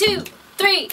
two, three.